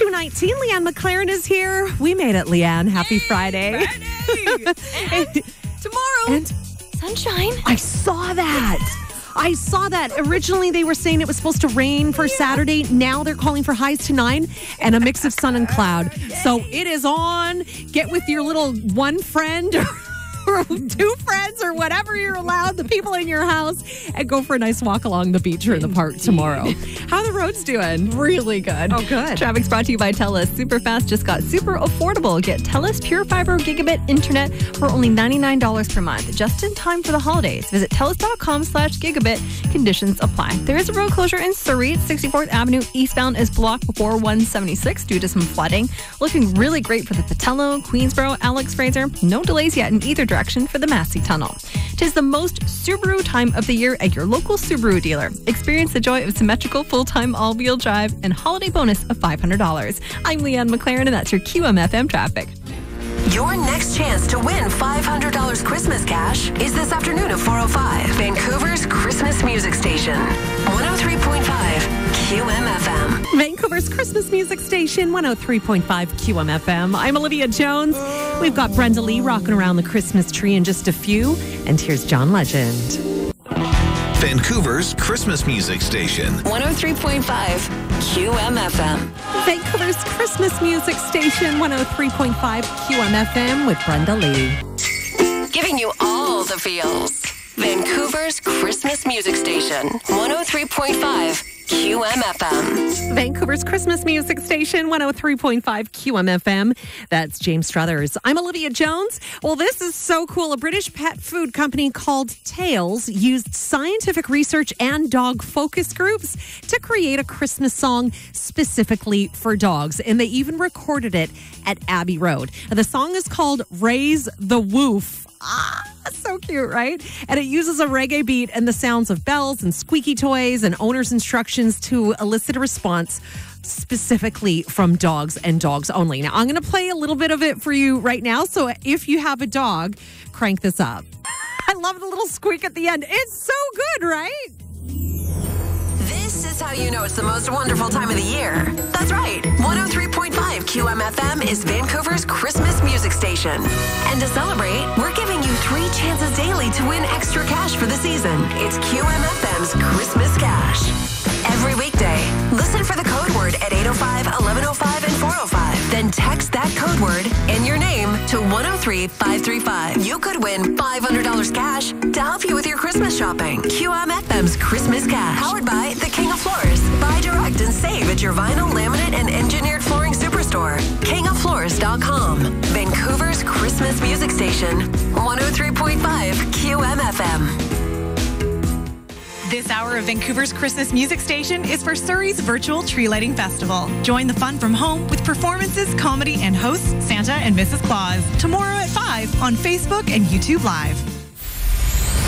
219. Leanne McLaren is here. We made it, Leanne. Happy Friday. and tomorrow, And sunshine. I saw that. I saw that. Originally, they were saying it was supposed to rain for Saturday. Now they're calling for highs to nine and a mix of sun and cloud. So it is on. Get with your little one friend or two friends or whatever you're allowed, the people in your house, and go for a nice walk along the beach or in the park tomorrow. How are the roads doing? Really good. Oh, good. Traffic's brought to you by TELUS. Super fast just got super affordable. Get TELUS Pure Fiber Gigabit Internet for only $99 per month, just in time for the holidays. Visit TELUS.com slash gigabit. Conditions apply. There is a road closure in Surrey. 64th Avenue eastbound is blocked before 176 due to some flooding. Looking really great for the Pattullo, Queensboro, Alex Fraser. No delays yet in either direction for the Massey Tunnel. Tis the most Subaru time of the year at your local Subaru dealer. Experience the joy of symmetrical full-time all-wheel drive and holiday bonus of $500. I'm Leanne McLaren, and that's your QMFM traffic. Your next chance to win $500 Christmas cash is this afternoon at 405. Vancouver's Christmas music station. 103.5 QMFM. Vancouver's Christmas music station, 103.5 QMFM. I'm Olivia Jones. We've got Brenda Lee rocking around the Christmas tree in just a few. And here's John Legend. Vancouver's Christmas music station. 103.5 QMFM. Vancouver's Christmas music station, 103.5 QMFM with Brenda Lee. Giving you all the feels. Vancouver's Christmas music station. 103.5 QMFM. Vancouver's Christmas music station, 103.5 QMFM. That's James Struthers. I'm Olivia Jones. Well, this is so cool. A British pet food company called Tails used scientific research and dog focus groups to create a Christmas song specifically for dogs. And they even recorded it at Abbey Road. The song is called Raise the Woof. Ah, so cute, right? And it uses a reggae beat and the sounds of bells and squeaky toys and owner's instructions to elicit a response specifically from dogs and dogs only. Now, I'm going to play a little bit of it for you right now. So if you have a dog, crank this up. I love the little squeak at the end. It's so good, right? How you know it's the most wonderful time of the year. That's right. 103.5 QMFM is Vancouver's Christmas music station. And to celebrate, we're giving you three chances daily to win extra cash for the season. It's QMFM's Christmas Cash. The code word at 805, 1105, and 405. Then text that code word and your name to 103535. You could win $500 cash to help you with your Christmas shopping. QMFM's Christmas Cash. Powered by The King of Floors. Buy direct and save at your vinyl, laminate, and engineered flooring superstore. KingofFloors.com. Vancouver's Christmas music station. 103.5 QMFM. This hour of Vancouver's Christmas music station is for Surrey's virtual tree lighting festival. Join the fun from home with performances, comedy, and hosts Santa and Mrs. Claus tomorrow at 5 on Facebook and YouTube Live.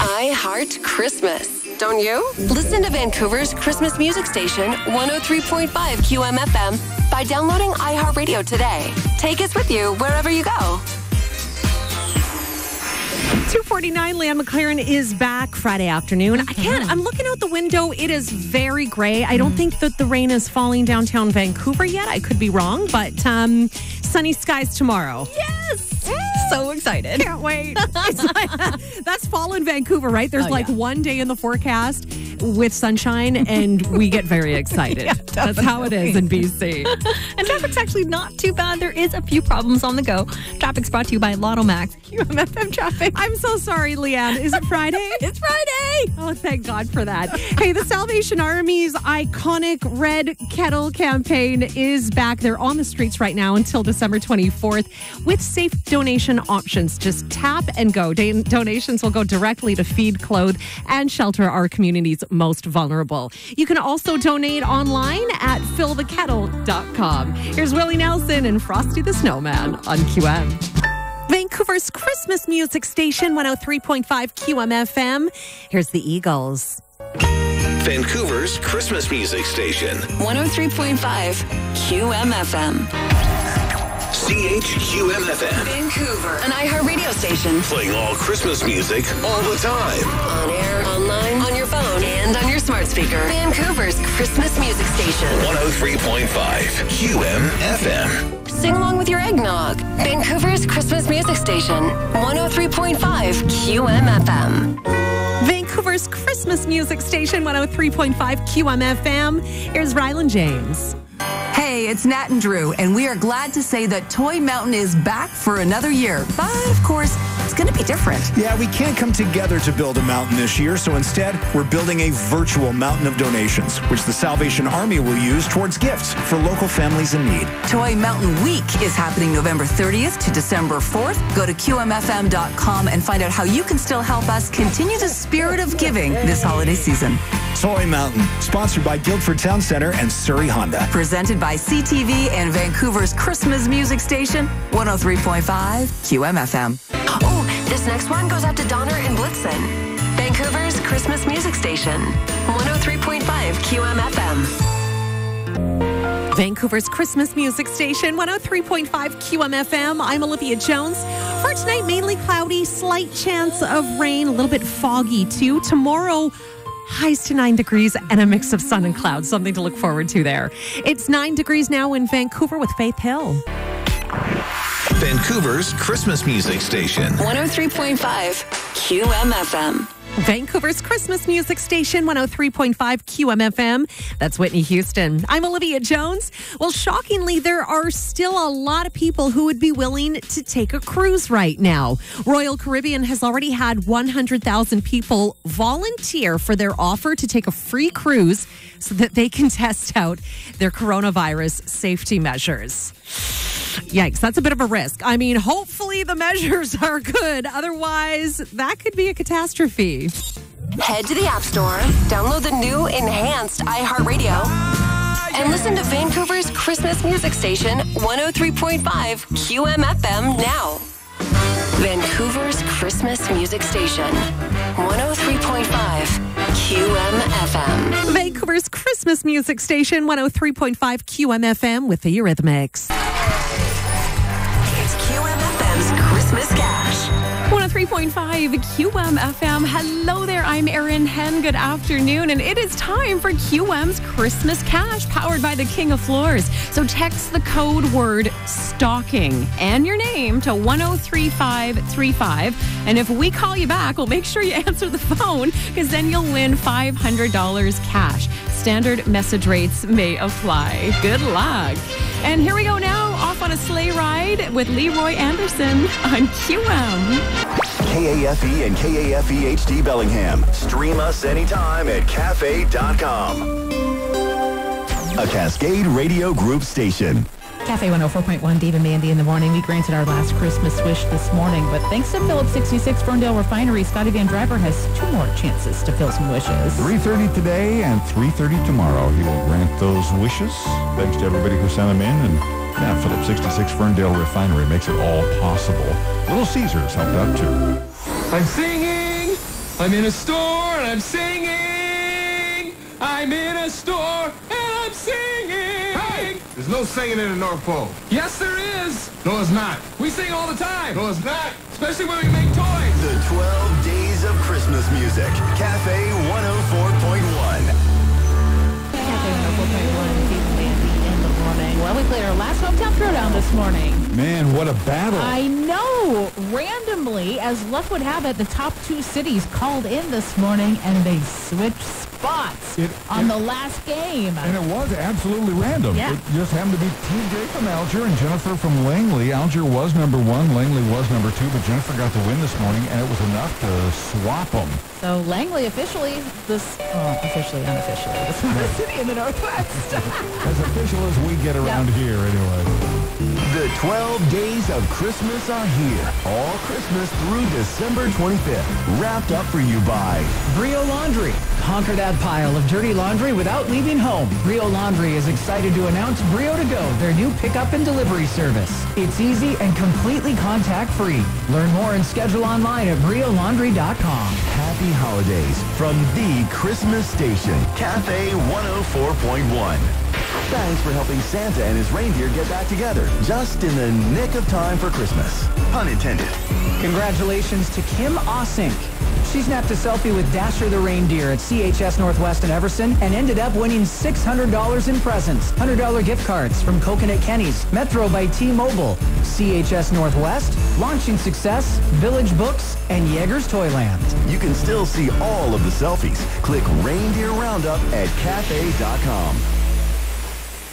I heart Christmas. Don't you? Listen to Vancouver's Christmas music station, 103.5 QMFM, by downloading iHeartRadio today. Take us with you wherever you go. 249 Leanne McLaren is back Friday afternoon. I can't, I'm looking out the window. It is very gray. I don't think that the rain is falling downtown Vancouver yet. I could be wrong, but um, sunny skies tomorrow. Yes! So excited. Can't wait. It's like- that's fall in Vancouver, right? There's Oh, like yeah. one day in the forecast with sunshine, and we get very excited. yeah, that's how it is in BC. And traffic's actually not too bad. There is a few problems on the go. Traffic's brought to you by Lotto Max. QMFM traffic. I'm so sorry, Leanne. Is it Friday? It's Friday. Oh, thank God for that. Hey, the Salvation Army's iconic Red Kettle campaign is back. They're on the streets right now until December 24th with safe donation options. Just tap and go. Da- donations will go directly to feed, clothe, and shelter our community's most vulnerable. You can also donate online at fillthekettle.com. Here's Willie Nelson and Frosty the Snowman on QM. Vancouver's Christmas music station, 103.5 QMFM. Here's the Eagles. Vancouver's Christmas music station. 103.5 QMFM. CHQMFM. Vancouver. An iHeartRadio station. Playing all Christmas music all the time. On air, online, on your phone. phone and on your smart speaker. Vancouver's Christmas music station. 103.5 QMFM. Sing along with your eggnog. Vancouver's Christmas music station. 103.5 QMFM. Vancouver's Christmas music station, 103.5 QMFM. Here's Rylan James. Hey, it's Nat and Drew, and we are glad to say that Toy Mountain is back for another year. But of course, it's going to be different. Yeah, we can't come together to build a mountain this year, so instead, we're building a virtual mountain of donations, which the Salvation Army will use towards gifts for local families in need. Toy Mountain Week is happening November 30th to December 4th. Go to QMFM.com and find out how you can still help us continue the spirit of giving this holiday season. Toy Mountain, sponsored by Guildford Town Center and Surrey Honda. Presented by CTV and Vancouver's Christmas music station, 103.5 QMFM. Oh, this next one goes out to Donner and Blitzen. Vancouver's Christmas music station. 103.5 QMFM. Vancouver's Christmas music station, 103.5 QMFM. I'm Olivia Jones. For tonight, mainly cloudy, slight chance of rain, a little bit foggy too. Tomorrow, highs to nine degrees and a mix of sun and clouds. Something to look forward to there. It's nine degrees now in Vancouver with Faith Hill. Vancouver's Christmas music station. 103.5 QMFM. Vancouver's Christmas music station, 103.5 QMFM. That's Whitney Houston. I'm Olivia Jones. Well, shockingly, there are still a lot of people who would be willing to take a cruise right now. Royal Caribbean has already had 100,000 people volunteer for their offer to take a free cruise so that they can test out their coronavirus safety measures. Yikes, that's a bit of a risk. I mean, hopefully the measures are good. Otherwise, that could be a catastrophe. Head to the App Store, download the new enhanced iHeartRadio, and listen to Vancouver's Christmas music station, 103.5 QMFM now. Vancouver's Christmas music station, 103.5 QMFM. Vancouver's Christmas music station, 103.5 QMFM with the Eurythmics. 103.5 QMFM. Hello there. I'm Erin Hen. Good afternoon. And it is time for QM's Christmas Cash, powered by the King of Floors. So text the code word stalking and your name to 103535. And if we call you back, we'll make sure you answer the phone because then you'll win $500 cash. Standard message rates may apply. Good luck. And here we go now, off on a sleigh ride with Leroy Anderson on QM. KAFE E and KAFE HD Bellingham. Stream us anytime at kafe.com. A Cascade Radio Group station. KAFE 104.1, Dave and Mandy in the morning. We granted our last Christmas wish this morning, but thanks to Phillips 66 Ferndale Refinery, Scotty Van Driver has two more chances to fill some wishes. 3.30 today and 3.30 tomorrow. He will grant those wishes. Thanks to everybody who sent them in. And yeah, Phillips 66 Ferndale Refinery makes it all possible. Little Caesars helped out too. I'm singing. I'm in a store and I'm singing. I'm in a store and I'm singing. Hey! There's no singing in the North Pole. Yes, there is. No, it's not. We sing all the time. No, it's not. Especially when we make toys. The 12 Days of Christmas Music. KAFE 104.1. we played our last hometown throwdown this morning. Man, what a battle. I know. Randomly, as luck would have it, the top two cities called in this morning and they switched spots It- on it- the last game. And it was absolutely random. Yeah. It just happened to be TJ from Alger and Jennifer from Langley. Alger was number one, Langley was number two, but Jennifer got the win this morning, and it was enough to swap them. So Langley officially, this, well, officially, unofficially, the smartest city in the Northwest. As official as we get around here, anyway. The 12 Days of Christmas are here. All Christmas through December 25th. Wrapped up for you by Brio Laundry. Conquer that pile of dirty laundry without leaving home. Brio Laundry is excited to announce Brio to Go, their new pickup and delivery service. It's easy and completely contact-free. Learn more and schedule online at briolaundry.com. Happy Holidays from the Christmas station, KAFE 104.1. Thanks for helping Santa and his reindeer get back together just in the nick of time for Christmas. Pun intended. Congratulations to Kim Osink. She snapped a selfie with Dasher the reindeer at CHS Northwest in Everson and ended up winning $600 in presents. $100 gift cards from Coconut Kenny's, Metro by T-Mobile, CHS Northwest, Launching Success, Village Books, and Jaeger's Toyland. You can still see all of the selfies. Click Reindeer Roundup at kafe.com.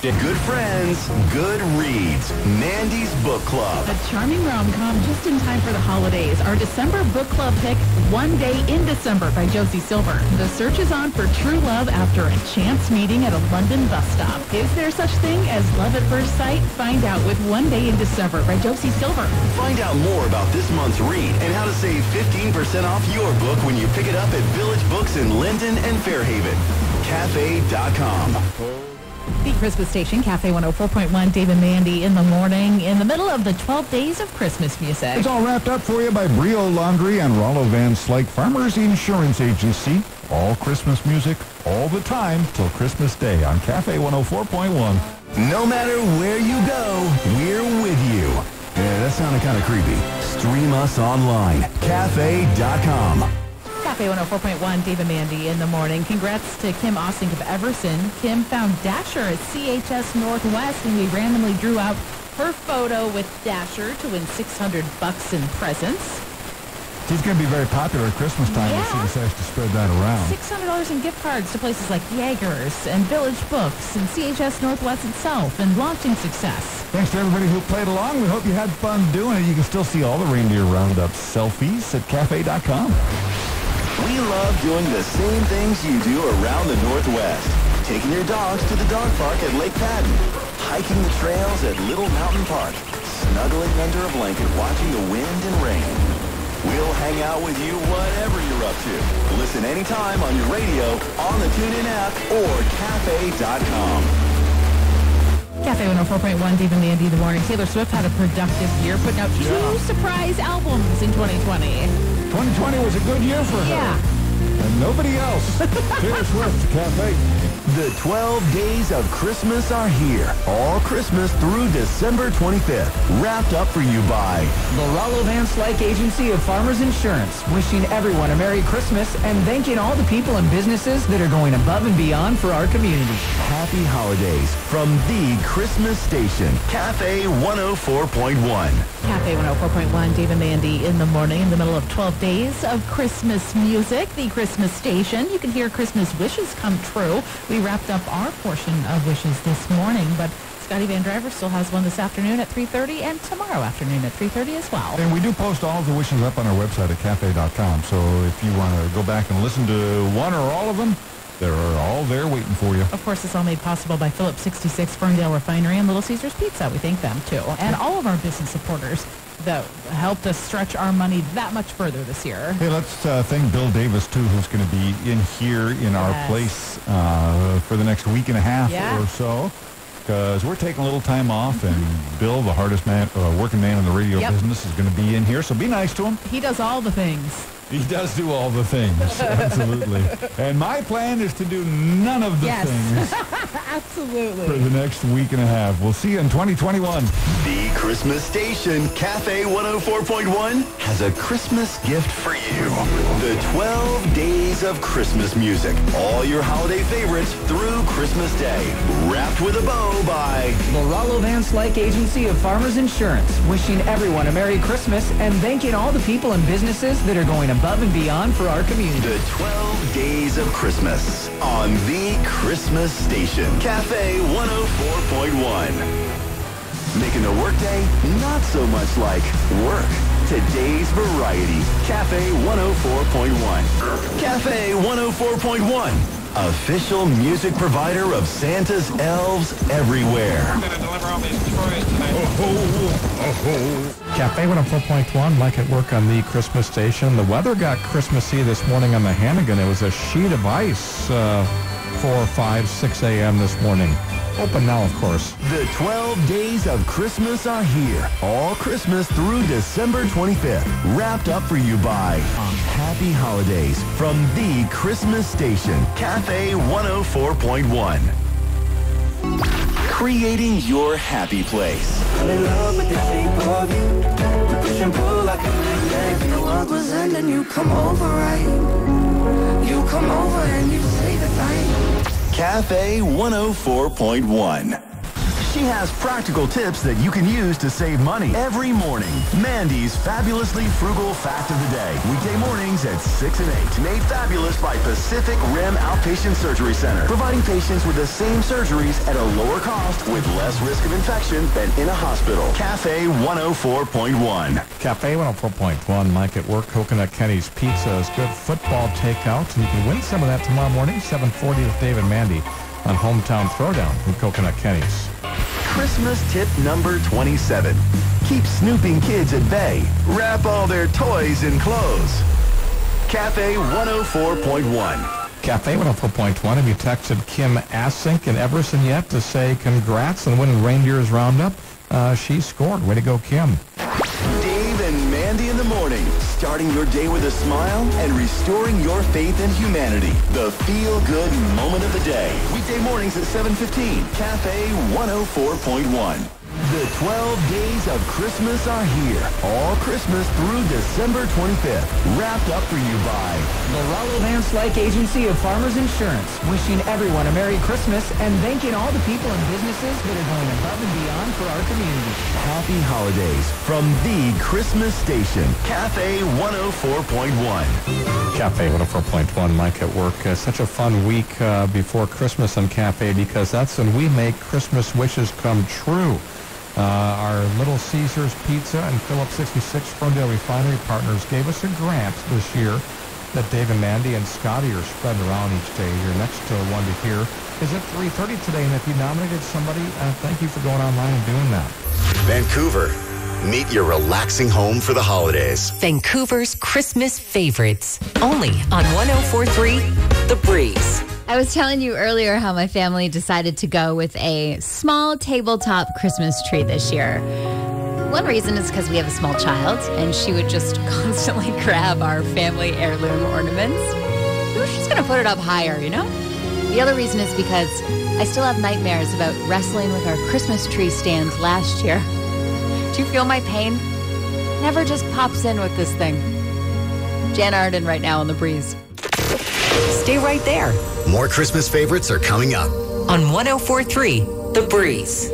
Good friends, good reads. Mandy's Book Club. A charming rom-com just in time for the holidays. Our December book club pick, One Day in December by Josie Silver. The search is on for true love after a chance meeting at a London bus stop. Is there such thing as love at first sight? Find out with One Day in December by Josie Silver. Find out more about this month's read and how to save 15% off your book when you pick it up at Village Books in Lynden and Fairhaven. KAFE.com. The Christmas station, KAFE 104.1, Dave and Mandy in the morning, in the middle of the 12 days of Christmas music. It's all wrapped up for you by Brio Laundry and Rollo Van Slyke Farmers Insurance Agency. All Christmas music, all the time, till Christmas Day on KAFE 104.1. No matter where you go, we're with you. Yeah, that sounded kind of creepy. Stream us online. KAFE.com. KAFE 104.1, Dave and Mandy in the morning. Congrats to Kim Ossing of Everson. Kim found Dasher at CHS Northwest, and we randomly drew out her photo with Dasher to win 600 bucks in presents. She's going to be very popular at Christmas time if she decides to spread that around. $600 in gift cards to places like Jaegers and Village Books and CHS Northwest itself and launching success. Thanks to everybody who played along. We hope you had fun doing it. You can still see all the Reindeer Roundup selfies at kafe.com. We love doing the same things you do around the Northwest. Taking your dogs to the dog park at Lake Padden. Hiking the trails at Little Mountain Park. Snuggling under a blanket watching the wind and rain. We'll hang out with you whatever you're up to. Listen anytime on your radio, on the TuneIn app, or kafe.com. KAFE 104.1, Dave and Mandy in the morning. Taylor Swift had a productive year, putting out two surprise albums in 2020. 2020 was a good year for her. Yeah. And nobody else. Taylor Swift, KAFE. The 12 days of Christmas are here. All Christmas through December 25th. Wrapped up for you by The Rollo Van Slyke Agency of Farmers Insurance, wishing everyone a Merry Christmas and thanking all the people and businesses that are going above and beyond for our community. Happy Holidays from the Christmas Station, KAFE 104.1. KAFE 104.1, Dave and Mandy in the morning, in the middle of 12 days of Christmas music, the Christmas station. You can hear Christmas wishes come true. We wrapped up our portion of wishes this morning, but Scotty Van Driver still has one this afternoon at 3.30 and tomorrow afternoon at 3.30 as well. And we do post all of the wishes up on our website at kafe.com. So if you want to go back and listen to one or all of them, they're all there waiting for you. Of course, it's all made possible by Phillips 66 Ferndale Refinery and Little Caesars Pizza. We thank them too. And all of our business supporters that helped us stretch our money that much further this year. Hey, let's uh, thank Bill Davis, too, who's going to be in here in our place uh, for the next week and a half Yeah. or so. Because we're taking a little time off, and Bill, the hardest man, uh, working man in the radio Yep. business, is going to be in here. So be nice to him. He does all the things. He does do all the things, absolutely. and my plan is to do none of the Yes. things for the next week and a half. We'll see you in 2021. The Christmas Station, KAFE 104.1, has a Christmas gift for you. The 12 days of Christmas music. All your holiday favorites through Christmas Day. Wrapped with a bow by The Rollo Van Slyke Agency of Farmers Insurance, wishing everyone a Merry Christmas and thanking all the people and businesses that are going above and beyond for our community. The 12 Days of Christmas on the Christmas Station, KAFE 104.1. Making the workday not so much like work. Today's variety, KAFE 104.1. KAFE 104.1. Official music provider of Santa's elves everywhere. KAFE 104.1, like at work on the Christmas station. The weather got Christmassy this morning on the Hannegan. It was a sheet of ice, uh, 4, 5, 6 a.m. this morning. Open now, of course. The 12 days of Christmas are here. All Christmas through December 25th. Wrapped up for you by Happy Holidays from the Christmas Station, KAFE 104.1. Creating your happy place. push and pull like a magnet. The world was ending, you come over right. You come over and you say the. KAFE 104.1. She has practical tips that you can use to save money every morning. Mandy's Fabulously Frugal Fact of the Day. Weekday mornings at 6 and 8. Made fabulous by Pacific Rim Outpatient Surgery Center. Providing patients with the same surgeries at a lower cost with less risk of infection than in a hospital. KAFE 104.1. KAFE 104.1, Mike at work, Coconut Kenny's Pizza is good football takeout, you can win some of that tomorrow morning, 740 with Dave and Mandy on Hometown Throwdown from Coconut Kenny's. Christmas tip number 27. Keep snooping kids at bay. Wrap all their toys in clothes. KAFE 104.1. KAFE 104.1, have you texted Kim Asink and Everson yet to say congrats on winning Reindeers Roundup? Uh, she scored. Way to go, Kim. Starting your day with a smile and restoring your faith in humanity. The feel-good moment of the day. Weekday mornings at 7.15. KAFE 104.1. The 12 days of Christmas are here. All Christmas through December 25th. Wrapped up for you by The Rollo Van Slyke Agency of Farmers Insurance, wishing everyone a Merry Christmas and thanking all the people and businesses that are going above and beyond for our community. Happy Holidays from the Christmas Station. KAFE 104.1. KAFE 104.1, Mike at work. Uh, such a fun week uh, before Christmas on KAFE because that's when we make Christmas wishes come true. Uh, our Little Caesars Pizza and Phillips 66 Ferndale Refinery partners gave us a grant this year that Dave and Mandy and Scotty are spreading around each day. Your next uh, one to hear is at 3.30 today, and if you nominated somebody, uh, thank you for going online and doing that. Vancouver. Meet your relaxing home for the holidays. Vancouver's Christmas favorites. Only on 1043 The Breeze. I was telling you earlier how my family decided to go with a small tabletop Christmas tree this year. One reason is because we have a small child and she would just constantly grab our family heirloom ornaments. We were just going to put it up higher, you know? The other reason is because I still have nightmares about wrestling with our Christmas tree stand last year. Do you feel my pain? Never just pops in with this thing. Jann Arden right now on the breeze. Stay right there More Christmas favorites are coming up. on 1043 The Breeze.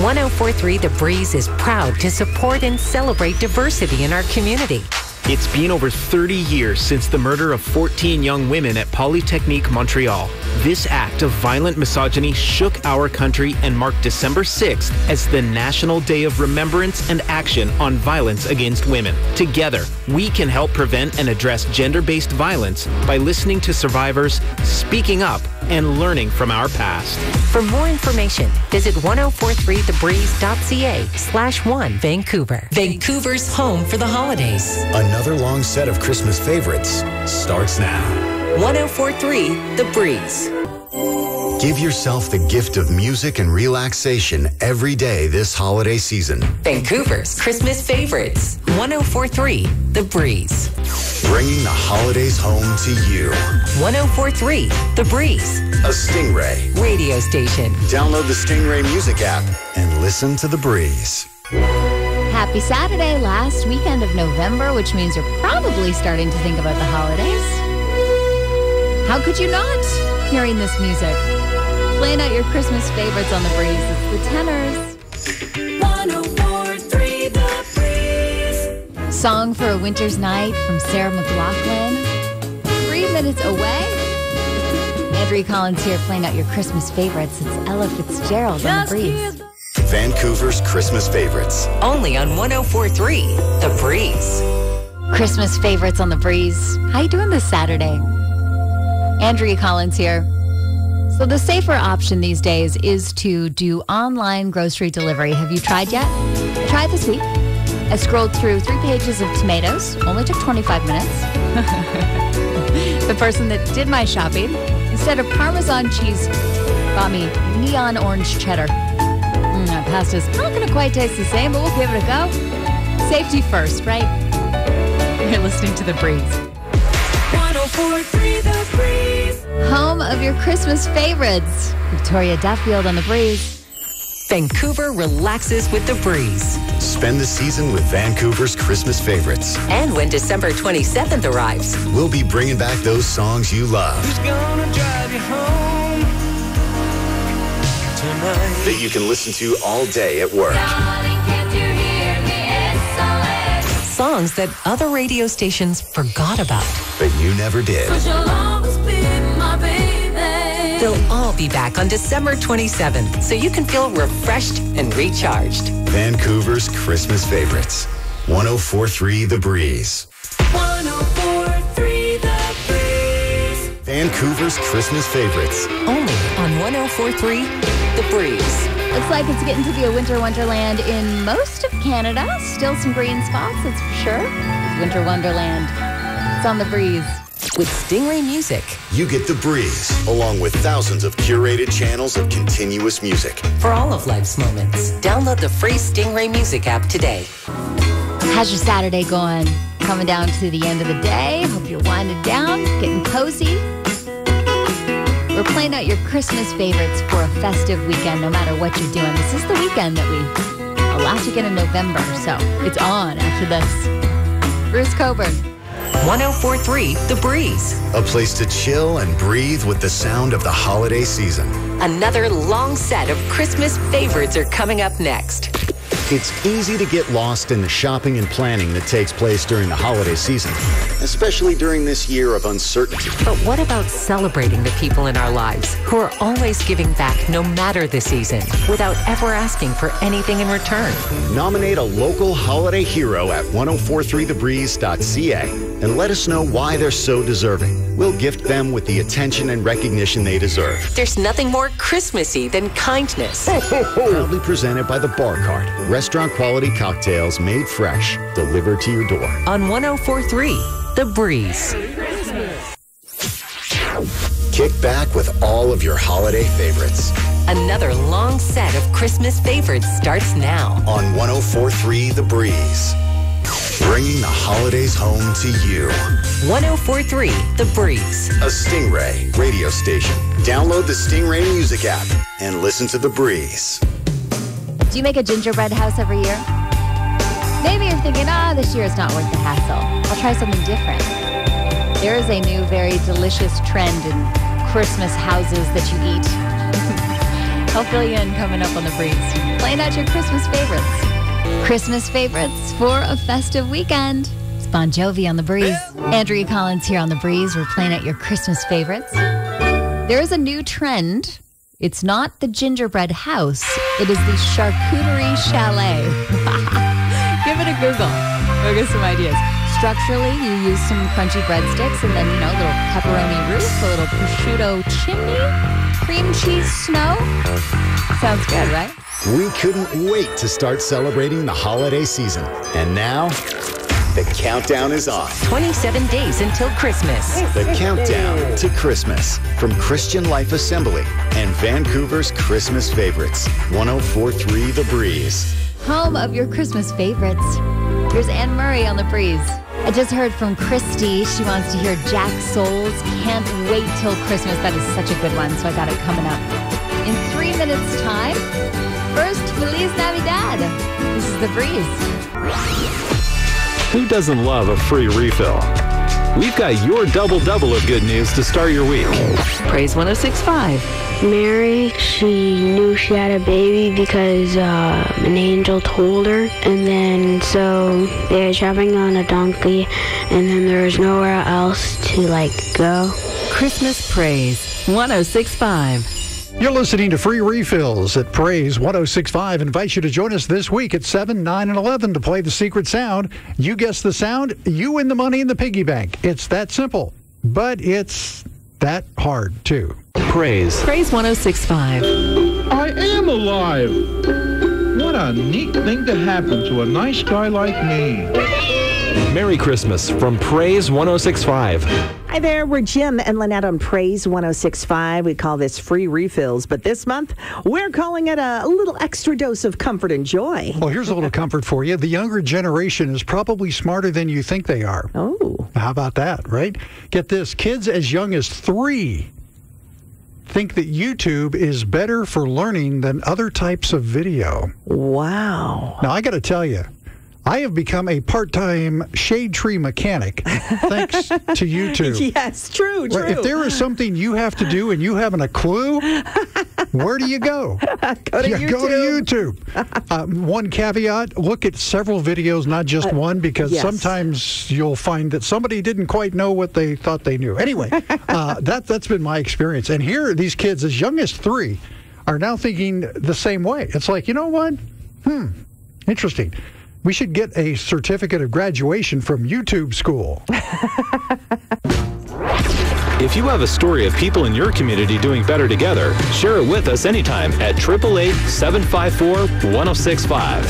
1043 The Breeze is proud to support and celebrate diversity in our community. It's been over 30 years since the murder of 14 young women at Polytechnique Montreal. This act of violent misogyny shook our country and marked December 6th as the National Day of Remembrance and Action on Violence Against Women. Together, we can help prevent and address gender based violence by listening to survivors, speaking up, and learning from our past. For more information, visit 1043thebreeze.ca slash 1 Vancouver. Vancouver's home for the holidays. Another long set of Christmas favorites starts now. 1043 The Breeze. Give yourself the gift of music and relaxation every day this holiday season. Vancouver's Christmas favorites. 1043 The Breeze. Bringing the holidays home to you. 1043 The Breeze. A Stingray. Radio station. Download the Stingray music app and listen to the breeze. Happy Saturday, last weekend of November, which means you're probably starting to think about the holidays. How could you not hearing this music? Playing out your Christmas favorites on the breeze. It's the tenors. 1043 The Breeze. Song for a Winter's Night from Sarah McLachlan. Three minutes away. Andrea Collins here playing out your Christmas favorites. It's Ella Fitzgerald on the breeze. Vancouver's Christmas favorites. Only on 1043 The Breeze. Christmas favorites on the breeze. How you doing this Saturday? Andrea Collins here. So the safer option these days is to do online grocery delivery. Have you tried yet? I tried this week. I scrolled through three pages of tomatoes. Only took 25 minutes. the person that did my shopping, instead of Parmesan cheese, bought me neon orange cheddar. Mm, that pasta's not going to quite taste the same, but we'll give it a go. Safety first, right? You're listening to The Breeze. 1043 The Breeze. Home of your Christmas favorites. Victoria Duffield on The Breeze. Vancouver relaxes with the breeze. Spend the season with Vancouver's Christmas favorites. And when December 27th arrives, We'll be bringing back those songs you love tonight. that you can listen to all day at work. songs that other radio stations forgot about. But you never did. They'll all be back on December 27th, so you can feel refreshed and recharged. Vancouver's Christmas favorites. 1043 The Breeze. 1043 The Breeze. Vancouver's Christmas favorites. Only on 1043 The Breeze. Looks like it's getting to be a winter wonderland in most of Canada. Still some green spots, that's for sure. Winter wonderland. It's on the breeze. With Stingray Music. You get The Breeze, along with thousands of curated channels of continuous music. For all of life's moments, download the free Stingray Music app today. How's your Saturday going? Coming down to the end of the day. Hope you're winding down, getting cozy. We're playing out your Christmas favorites for a festive weekend, no matter what you're doing. This is the weekend that we allow to get in November, so it's on after this. Bruce Cockburn. 1043 The Breeze. A place to chill and breathe with the sound of the holiday season. Another long set of Christmas favorites are coming up next. It's easy to get lost in the shopping and planning that takes place during the holiday season, especially during this year of uncertainty. But what about celebrating the people in our lives who are always giving back no matter the season without ever asking for anything in return? Nominate a local holiday hero at 1043thebreeze.ca and let us know why they're so deserving. We'll gift them with the attention and recognition they deserve. There's nothing more Christmassy than kindness. Proudly presented by the Bar Cart, restaurant quality cocktails made fresh, delivered to your door. On 1043 The Breeze. Kick back with all of your holiday favorites Another long set of Christmas favorites starts now. on 1043 The Breeze. Bringing the holidays home to you. 1043 The Breeze. A Stingray radio station. Download the Stingray music app and listen to The Breeze. Do you make a gingerbread house every year? Maybe you're thinking, ah, this year is not worth the hassle. I'll try something different. There is a new, very delicious trend in Christmas houses that you eat. I'll fill you in coming up on the breeze. Playing out your Christmas favorites. Christmas favorites for a festive weekend. It's Bon Jovi on the breeze. Andrea Collins here on the breeze. We're playing out your Christmas favorites. There is a new trend. It's not the gingerbread house. It is the charcuterie chalet. Give it a Google. You'll get some ideas. Structurally, you use some crunchy breadsticks and then, you know, a little pepperoni roof, a little prosciutto chimney, cream cheese snow. Sounds good, right? We couldn't wait to start celebrating the holiday season. And now, the countdown is on. 27 days until Christmas. The countdown to Christmas from Christian Life Assembly and Vancouver's Christmas favorites. 1043 The Breeze. Home of your Christmas favorites. Here's Anne Murray on the breeze. I just heard from Christy. She wants to hear Jack Souls. Can't wait till Christmas. That is such a good one. So I got it coming up in three minutes' time. First, Feliz Navidad. This is the breeze. Who doesn't love a free refill? We've got your double double of good news to start your week. Praise 1065. Mary, she knew she had a baby because uh, an angel told her. And then so they were traveling on a donkey, and then there was nowhere else to like go. Christmas Praise 1065. You're listening to Free Refills at Praise 1065. Invite you to join us this week at 7, 9, and 11 to play the secret sound. You guess the sound, you win the money in the piggy bank. It's that simple, but it's that hard too. Praise. Praise 1065. I am alive. What a neat thing to happen to a nice guy like me. Merry Christmas from Praise 1065. Hi there, we're Jim and Lynette on Praise 1065. We call this free refills, but this month we're calling it a little extra dose of comfort and joy. Well, here's a little comfort for you. The younger generation is probably smarter than you think they are. Oh. How about that, right? Get this kids as young as three. think that YouTube is better for learning than other types of video. Wow. Now, I got to tell you, I have become a part time shade tree mechanic thanks to YouTube. Yes, true, true. If there is something you have to do and you haven't a clue, where do you go? go to You Go to YouTube. uh, one caveat look at several videos, not just one, because Uh, yes. sometimes you'll find that somebody didn't quite know what they thought they knew. Anyway, uh, that, that's been my experience. And here, these kids, as young as three, are now thinking the same way. It's like, you know what? Hmm, interesting. We should get a certificate of graduation from YouTube school. If you have a story of people in your community doing better together, share it with us anytime at 888 754 1065.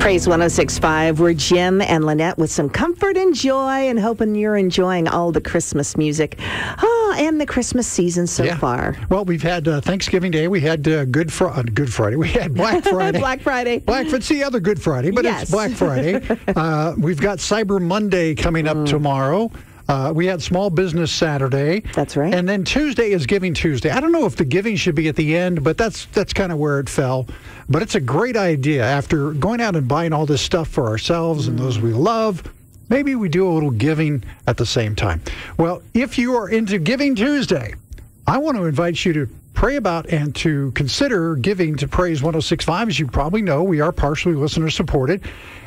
Praise 1065. We're Jim and Lynette with some comfort and joy and hoping you're enjoying all the Christmas music oh, and the Christmas season so Yeah. far. Well, we've had uh, Thanksgiving Day. We had uh, Good Fri uh, Good Friday. We had Black Friday. Black Friday. Black It's the other Good Friday, but Yes. it's Black Friday. uh, we've got Cyber Monday coming Mm. up tomorrow. Uh, we had Small Business Saturday. That's right. And then Tuesday is Giving Tuesday. I don't know if the giving should be at the end, but that's that's kind of where it fell. But it's a great idea after going out and buying all this stuff for ourselves and those we love. Maybe we do a little giving at the same time. Well, if you are into Giving Tuesday, I want to invite you to pray about and to consider giving to Praise 1065. As you probably know, we are partially listener supported,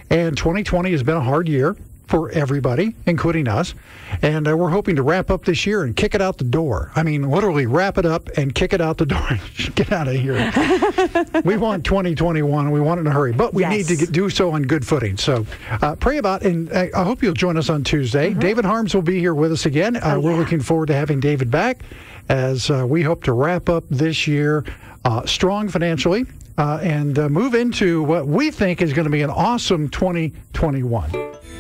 and 2020 has been a hard year for everybody, including us. And uh, we're hoping to wrap up this year and kick it out the door. I mean, literally wrap it up and kick it out the door. Get out of here. we want 2021 we want it in a hurry, but we need to get, do so on good footing. So uh, pray about, and uh, I hope you'll join us on Tuesday. David Harms will be here with us again. Uh, We're looking forward to having David back as uh, we hope to wrap up this year uh, strong financially uh, and uh, move into what we think is going to be an awesome 2021.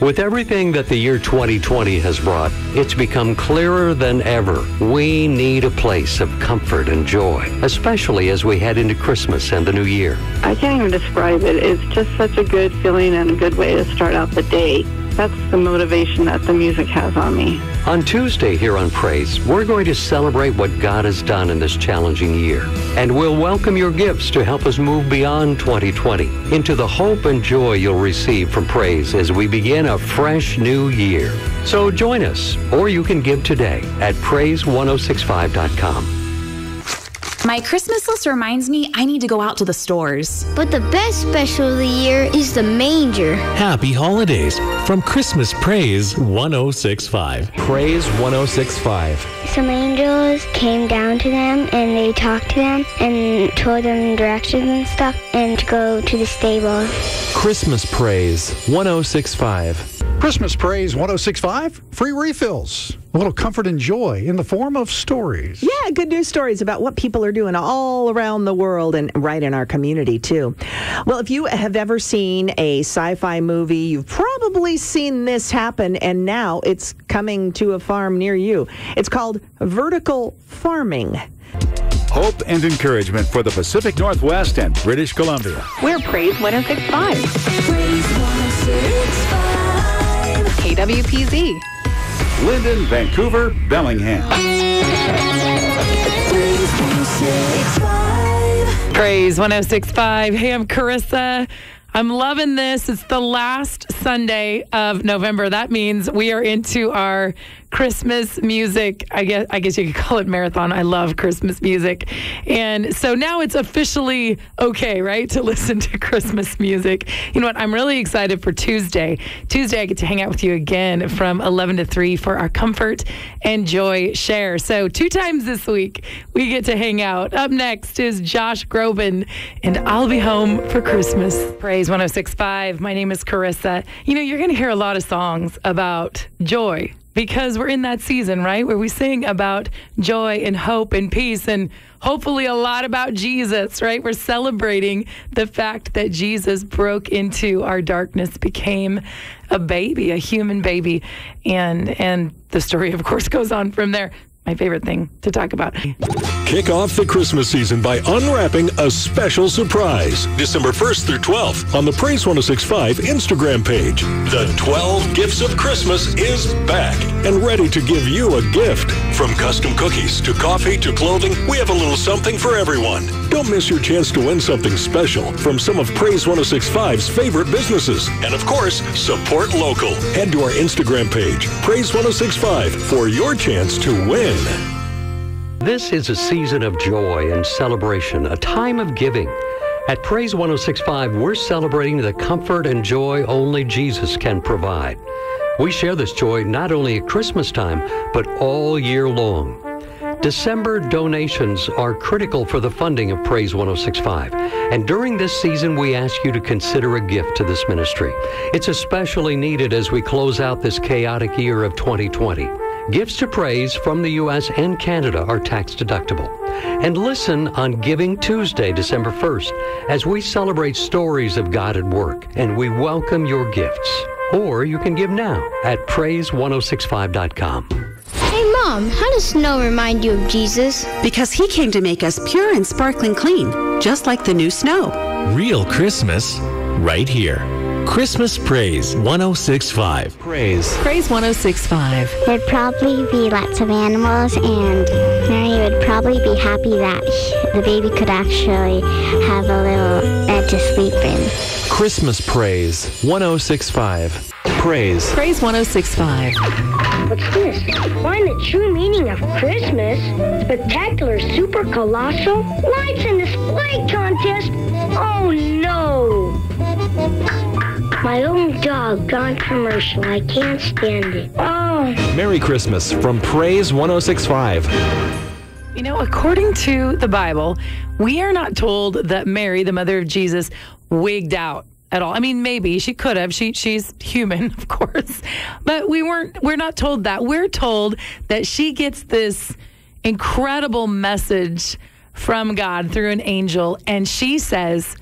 With everything that the year 2020 has brought, it's become clearer than ever. We need a place of comfort and joy, especially as we head into Christmas and the new year. I can't even describe it. It's just such a good feeling and a good way to start out the day. That's the motivation that the music has on me. On Tuesday here on Praise, we're going to celebrate what God has done in this challenging year. And we'll welcome your gifts to help us move beyond 2020 into the hope and joy you'll receive from Praise as we begin a fresh new year. So join us, or you can give today at praise1065.com. My Christmas list reminds me I need to go out to the stores. But the best special of the year is the manger. Happy holidays from Christmas Praise 1065. Praise 1065. Some angels came down to them and they talked to them and told them directions and stuff and to go to the stable. Christmas Praise 1065. Christmas Praise 1065, free refills. A little comfort and joy in the form of stories. Yeah, good news stories about what people are doing all around the world and right in our community, too. Well, if you have ever seen a sci fi movie, you've probably seen this happen, and now it's coming to a farm near you. It's called vertical farming. Hope and encouragement for the Pacific Northwest and British Columbia. We're Praise 1065. KWPZ. Lynden, Vancouver, Bellingham. Praise 1065. Hey, I'm Carissa. I'm loving this. It's the last Sunday of November. That means we are into our Christmas music. I guess I guess you could call it marathon. I love Christmas music. And so now it's officially okay, right, to listen to Christmas music. You know what? I'm really excited for Tuesday. Tuesday I get to hang out with you again from 11 to 3 for our comfort and joy share. So two times this week we get to hang out. Up next is Josh Groban and I'll be home for Christmas. Praise 1065. My name is Carissa. You know, you're going to hear a lot of songs about joy because we're in that season, right? Where we sing about joy and hope and peace and hopefully a lot about Jesus, right? We're celebrating the fact that Jesus broke into our darkness, became a baby, a human baby. And and the story of course goes on from there. My favorite thing to talk about. Kick off the Christmas season by unwrapping a special surprise December 1st through 12th on the Praise 1065 Instagram page. The 12 Gifts of Christmas is back and ready to give you a gift. From custom cookies to coffee to clothing, we have a little something for everyone. Don't miss your chance to win something special from some of Praise 1065's favorite businesses. And of course, support local. Head to our Instagram page, Praise 1065, for your chance to win. This is a season of joy and celebration, a time of giving. At Praise 1065, we're celebrating the comfort and joy only Jesus can provide. We share this joy not only at Christmas time, but all year long. December donations are critical for the funding of Praise 1065. And during this season, we ask you to consider a gift to this ministry. It's especially needed as we close out this chaotic year of 2020. Gifts to Praise from the U.S. and Canada are tax deductible. And listen on Giving Tuesday, December 1st, as we celebrate stories of God at work and we welcome your gifts. Or you can give now at praise1065.com. Hey, Mom, how does snow remind you of Jesus? Because he came to make us pure and sparkling clean, just like the new snow. Real Christmas right here. Christmas Praise 1065. Praise. Praise 1065. There'd probably be lots of animals, and Mary would probably be happy that the baby could actually have a little bed to sleep in. Christmas Praise 1065. Praise. Praise 1065. What's this? Find the true meaning of Christmas. Spectacular, super colossal lights and display contest. Oh no! My own dog gone commercial. I can't stand it. Oh. Merry Christmas from Praise 1065. You know, according to the Bible, we are not told that Mary, the mother of Jesus, wigged out at all. I mean, maybe she could have. She she's human, of course. But we weren't we're not told that. We're told that she gets this incredible message from God through an angel and she says,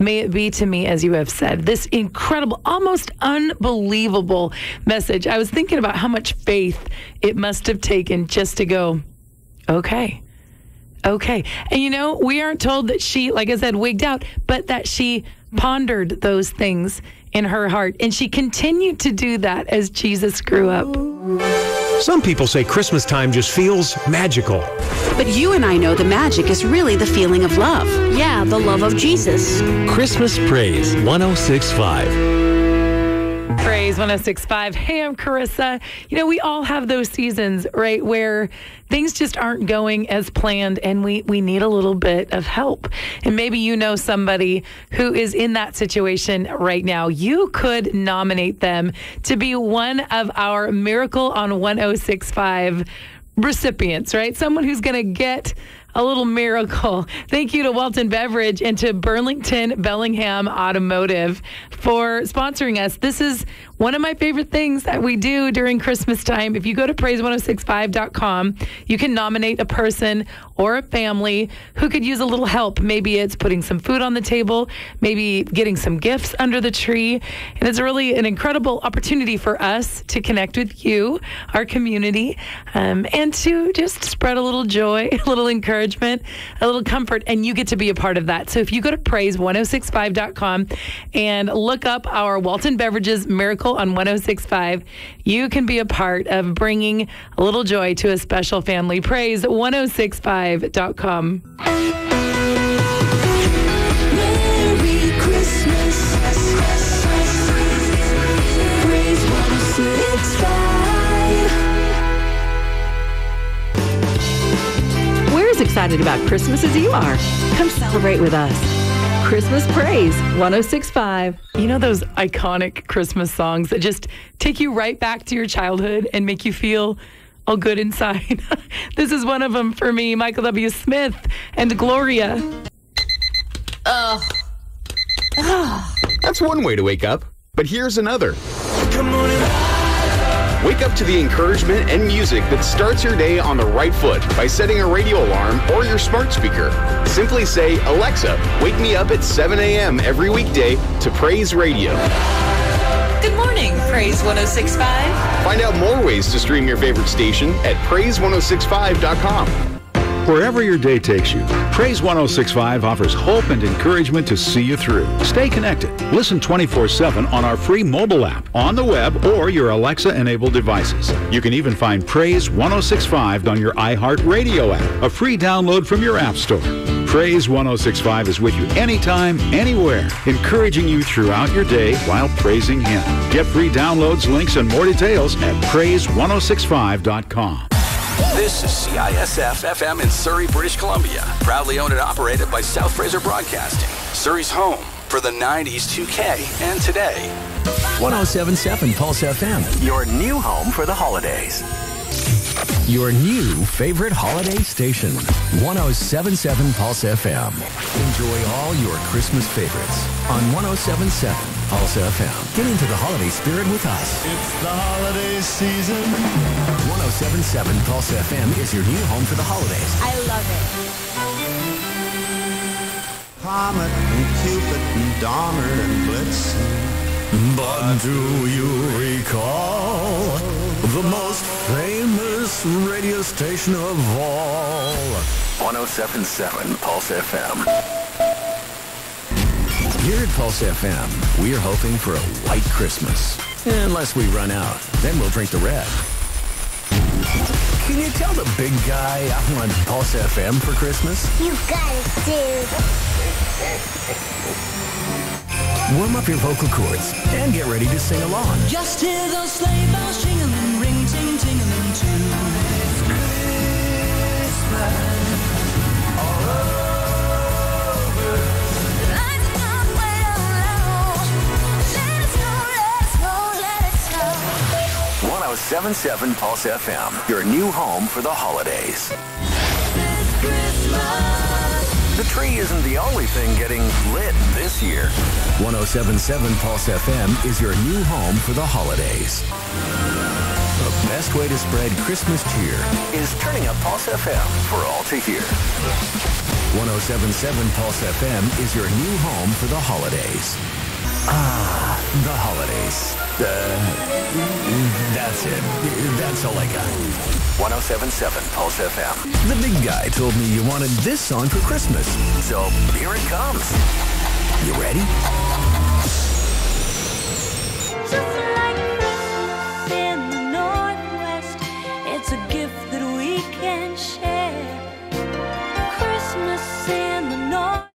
May it be to me as you have said. This incredible, almost unbelievable message. I was thinking about how much faith it must have taken just to go, okay. Okay. And you know, we aren't told that she, like I said, wigged out, but that she pondered those things in her heart. And she continued to do that as Jesus grew up. Some people say Christmas time just feels magical. But you and I know the magic is really the feeling of love. Yeah, the love of Jesus. Christmas Praise 1065. Praise 1065. Hey, I'm Carissa. You know, we all have those seasons, right, where things just aren't going as planned and we, we need a little bit of help. And maybe you know somebody who is in that situation right now. You could nominate them to be one of our Miracle on 1065 recipients, right? Someone who's going to get a little miracle. Thank you to Walton Beverage and to Burlington Bellingham Automotive for sponsoring us. This is one of my favorite things that we do during Christmas time. If you go to praise1065.com, you can nominate a person or a family who could use a little help. Maybe it's putting some food on the table, maybe getting some gifts under the tree. And it's really an incredible opportunity for us to connect with you, our community, um, and to just spread a little joy, a little encouragement, a little comfort. And you get to be a part of that. So if you go to praise1065.com and look up our Walton Beverages Miracle on 1065, you can be a part of bringing a little joy to a special family. Praise1065.com. Merry Christmas. Praise 1065. We're as excited about Christmas as you are. Come celebrate with us. Christmas Praise 1065. You know those iconic Christmas songs that just take you right back to your childhood and make you feel all good inside? this is one of them for me, Michael W. Smith and Gloria. Oh. That's one way to wake up. But here's another. Wake up to the encouragement and music that starts your day on the right foot by setting a radio alarm or your smart speaker. Simply say, Alexa, wake me up at 7 a.m. every weekday to Praise Radio. Good morning. Praise 1065. Find out more ways to stream your favorite station at praise1065.com. Wherever your day takes you, Praise 1065 offers hope and encouragement to see you through. Stay connected. Listen 24 7 on our free mobile app, on the web, or your Alexa enabled devices. You can even find Praise 1065 on your iHeartRadio app, a free download from your App Store. Praise 1065 is with you anytime, anywhere, encouraging you throughout your day while praising Him. Get free downloads, links, and more details at praise1065.com. This is CISF FM in Surrey, British Columbia. Proudly owned and operated by South Fraser Broadcasting. Surrey's home for the 90s 2K and today. 1077 Pulse FM, your new home for the holidays. Your new favorite holiday station, 1077 Pulse FM. Enjoy all your Christmas favorites on 1077 Pulse FM. Get into the holiday spirit with us. It's the holiday season. 1077 Pulse FM is your new home for the holidays. I love it. Comet and Cupid and Donner and Blitzen. But do you recall the most famous radio station of all? 1077 Pulse FM. Here at Pulse FM, we're hoping for a white Christmas. Unless we run out, then we'll drink the red. Can you tell the big guy I want Pulse FM for Christmas? You got it, dude. Warm up your vocal cords and get ready to sing along. Just hear those sleigh bells jingling, ring ting tingling too. 1077 Pulse FM, your new home for the holidays. The tree isn't the only thing getting lit this year. 1077 Pulse FM is your new home for the holidays. The best way to spread Christmas cheer is turning up Pulse FM for all to hear. 1077 Pulse FM is your new home for the holidays. Ah, the holidays. Uh, that's it. That's all I got. 1077 Pulse FM. The big guy told me you wanted this song for Christmas. So here it comes. You ready?